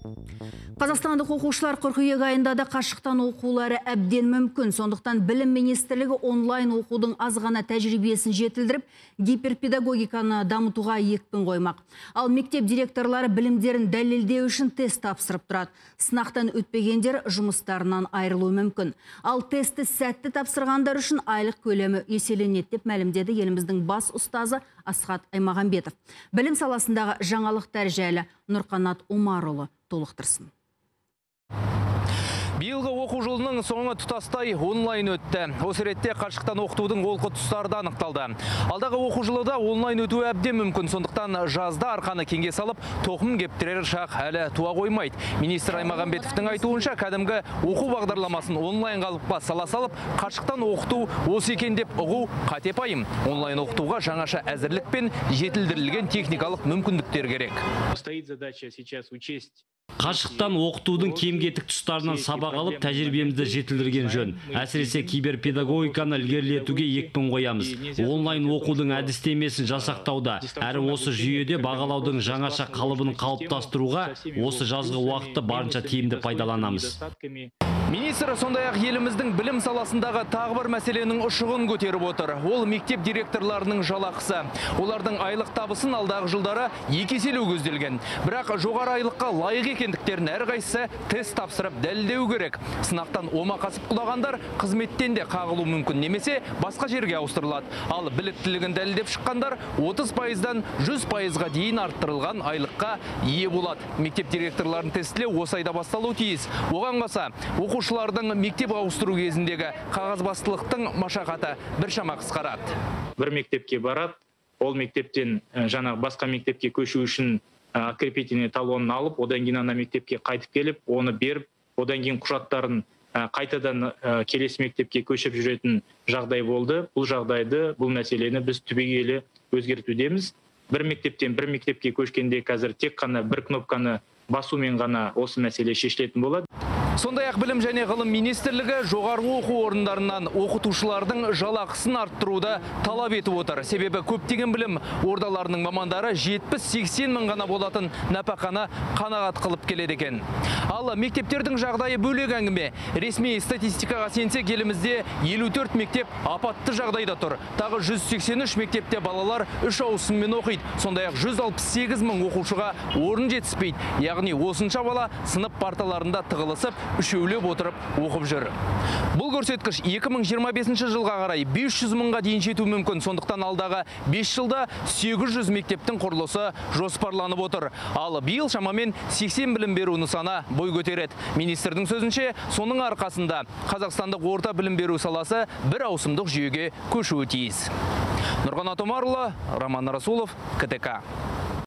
Қазақстандық оқушылар қыркүйек айында да қашықтан оқулары әбден мүмкін. Сондықтан білім министрлігі онлайн оқудың аз ғана тәжірибесін жетілдіріп, гиперпедагогиканы дамытуға екпін қоймақ. Ал мектеп директорлары білімдерін дәлелдеу үшін тест тапсырып тұрады. Сынақтан өтпегендер жұмыстарынан айырылуы мүмкін. Ал тестті сәтті тапсырғандар үшін айлық көлемі еселенеді деп мәлімдеді еліміздің бас ұстазы Асхат Аймағамбетов. Білім саласындағы жаңалықтар жайлы Нұрқанат Умарұлы толықтырсын. Биылғы оқу жылының соңы тұтастай онлайн өтті. Осы ретте қашықтан оқытудың олқы тұстары да анықталды. Алдағы оқу жылы да онлайн өтуі әбден мүмкін. Сондықтан жазда арқаны кеңге салып, тоқым кептірер шақ әлі туа қоймайды. Министр Аймағамбетовтің айтуынша кәдімгі оқу бағдарламасын онлайн қалыпқа сала салып, қашықтан оқыту осы екен деп ұғу қате пайым. Онлайн оқытуға жаңаша әзірлік пен жетілдірілген техникалық мүмкіндіктер керек. Стоит задача сейчас учесть қашықтан оқытудың кем-кетік тұстарынан сабақ алып тәжірибемізді жетілдірген жөн. Әсіресе киберпедагогиканы ілгерілетуге екпін қоямыз. Онлайн оқудың әдістемесін жасақтауда әрі осы жүйеде бағалаудың жаңаша қалыбын қалыптастыруға осы жазғы уақытты барынша тиімді пайдаланамыз. Министр сондай-ақ еліміздің білім саласындағы тағы бір мәселенің ұшығын көтеріп отыр. Ол мектеп директорларының жалақысы. Олардың айлық табысын алдағы жылдары екі еселеу көзделген. Бірақ жоғары айлыққа лайық екендіктерін әрқайсысы тест тапсырып дәлелдеу керек. Сынақтан омақасып құлағандар қызметтен де қағылу мүмкін немесе басқа жерге ауыстырылады. Ал біліктілігін дәлелдеп шыққандар 30 пайыздан 100 пайызға дейін арттырылған айлыққа ие болады. Мектеп директорларын тестілеу осы айда басталу тиіс. Оған қоса оқушылардың мектеп ауыстыру кезіндегі қағазбастылықтың машақаты біршама қысқарады. бір мектепке барады ол мектептен жаңағы басқа мектепке көшу үшін открепительный талонын алып одан кейін ана мектепке қайтып келіп оны беріп одан кейін құжаттарын қайтадан келесі мектепке көшіп жүретін жағдай болды. Бұл жағдайды бұл мәселені біз түбегейлі өзгертудеміз. Бір мектептен бір мектепке көшкенде қазір тек қана бір кнопканы басумен ғана осы мәселе шешілетін болады. Сондай-ақ білім және ғылым министрлігі жоғарғы оқу орындарынан оқытушылардың жалақысын арттыруды талап етіп отыр. Себебі көптеген білім ордаларының мамандары 70-80 мың ғана болатын нәпақаны қанағат қылып келеді екен. Ал мектептердің жағдайы бөлек әңгіме. Ресми статистикаға сенсек елімізде 54 мектеп апатты жағдайда тұр. Тағы 183 мектепте балалар үш ауысыммен оқиды. Сондай-ақ 168 мың оқушыға орын жетіспейді. Яғни осынша бала сынып парталарында тығылысып, үшеулеп отырып оқып жүр. Бұл көрсеткіш 2025 жылға қарай 500 мыңға дейін жету мүмкін. Сондықтан алдағы 5 жылда 800 мектептің құрылысы жоспарланып отыр. Ал биыл шамамен 80 білім беру нысаны бой көтереді. Министрдің сөзінше, соның арқасында Қазақстандық орта білім беру саласы бір ауысымдық жүйеге көшуі тиіс. Нұрғанат Омарұлы, Роман Расулов, КТК.